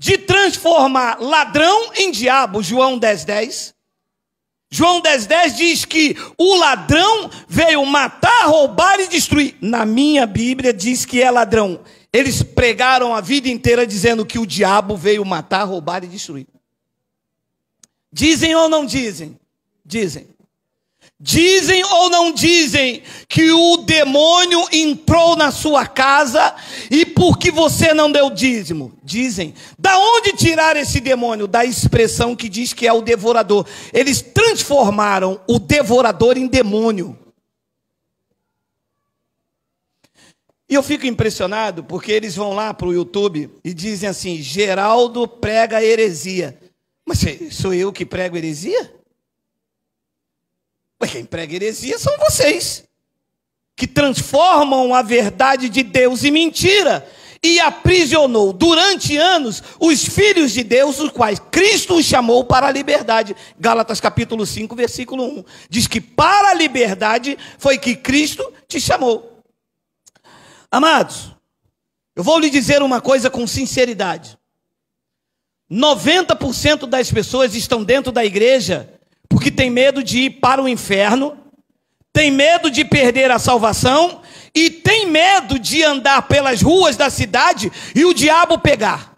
de transformar ladrão em diabo, João 10, 10. João 10, 10 diz que o ladrão veio matar, roubar e destruir. Na minha Bíblia diz que é ladrão. Eles pregaram a vida inteira dizendo que o diabo veio matar, roubar e destruir. Dizem ou não dizem? Dizem. Dizem ou não dizem que o demônio entrou na sua casa e porque você não deu dízimo? Dizem. Da onde tirar esse demônio? Da expressão que diz que é o devorador. Eles transformaram o devorador em demônio. E eu fico impressionado porque eles vão lá para o YouTube e dizem assim: Geraldo prega heresia. Mas sou eu que prego heresia? Quem prega heresia são vocês, que transformam a verdade de Deus em mentira e aprisionou durante anos os filhos de Deus, os quais Cristo os chamou para a liberdade. Gálatas capítulo 5, versículo 1. Diz que para a liberdade foi que Cristo te chamou. Amados, eu vou lhe dizer uma coisa com sinceridade. 90% das pessoas estão dentro da igreja porque tem medo de ir para o inferno, tem medo de perder a salvação e tem medo de andar pelas ruas da cidade e o diabo pegar.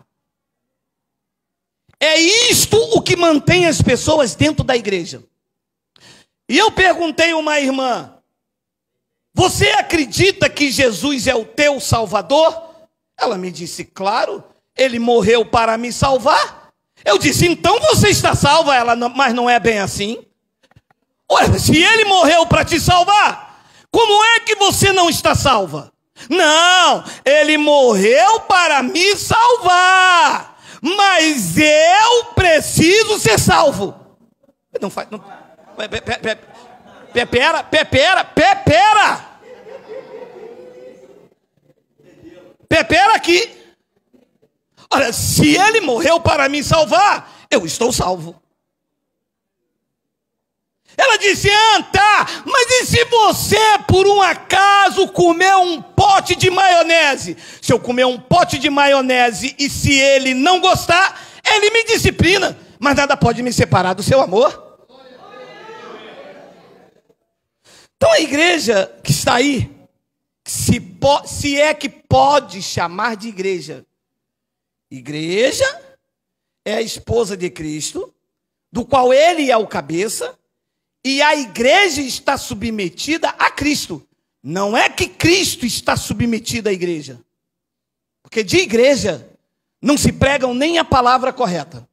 É isto o que mantém as pessoas dentro da igreja. E eu perguntei a uma irmã: Você acredita que Jesus é o teu Salvador? Ela me disse: Claro, ele morreu para me salvar. Eu disse, então você está salva, ela, mas não é bem assim. Ué, se ele morreu para te salvar, como é que você não está salva? Não, ele morreu para me salvar, mas eu preciso ser salvo. Não faz, não, pepera, pepera, pepera. Pepera aqui. Olha, se ele morreu para me salvar, eu estou salvo. Ela disse: Ah, tá, mas e se você, por um acaso, comer um pote de maionese? Se eu comer um pote de maionese e se ele não gostar, ele me disciplina, mas nada pode me separar do seu amor. Então a igreja que está aí, se, se é que pode chamar de igreja, Igreja é a esposa de Cristo, do qual ele é o cabeça, e a igreja está submetida a Cristo. Não é que Cristo está submetido à igreja. Porque de igreja não se pregam nem a palavra correta.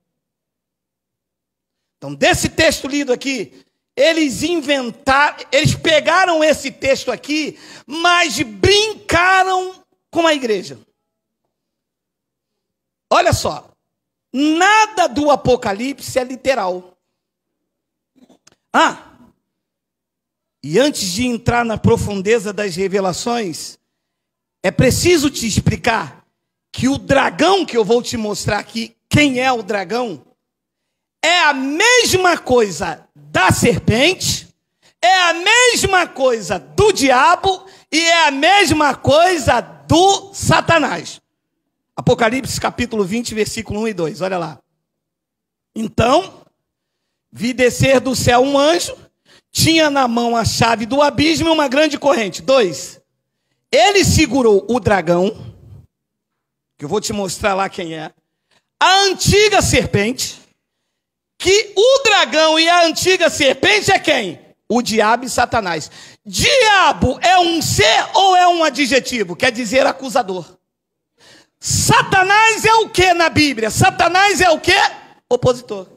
Então, desse texto lido aqui, eles inventaram, eles pegaram esse texto aqui, mas brincaram com a igreja. Olha só, nada do Apocalipse é literal. Ah, e antes de entrar na profundeza das revelações, é preciso te explicar que o dragão que eu vou te mostrar aqui, quem é o dragão, é a mesma coisa da serpente, é a mesma coisa do diabo e é a mesma coisa do Satanás. Apocalipse capítulo 20, versículo 1 e 2, olha lá. Então, vi descer do céu um anjo, tinha na mão a chave do abismo e uma grande corrente. Dois, ele segurou o dragão, que eu vou te mostrar lá quem é, a antiga serpente, que o dragão e a antiga serpente é quem? O diabo e Satanás. Diabo é um ser ou é um adjetivo? Quer dizer acusador. Satanás é o que na Bíblia? Satanás é o que? Opositor.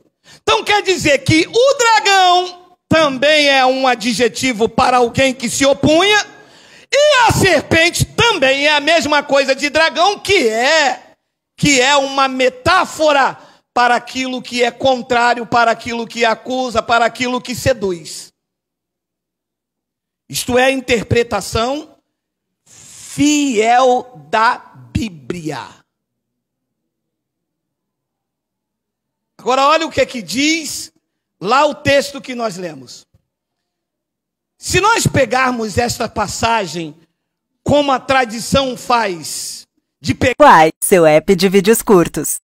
Então quer dizer que o dragão também é um adjetivo para alguém que se opunha, e a serpente também é a mesma coisa de dragão, que é que é uma metáfora para aquilo que é contrário, para aquilo que acusa, para aquilo que seduz. Isto é a interpretação fiel da Bíblia. Agora, olha o que é que diz lá o texto que nós lemos. Se nós pegarmos esta passagem como a tradição faz de pegar. Seu app de vídeos curtos.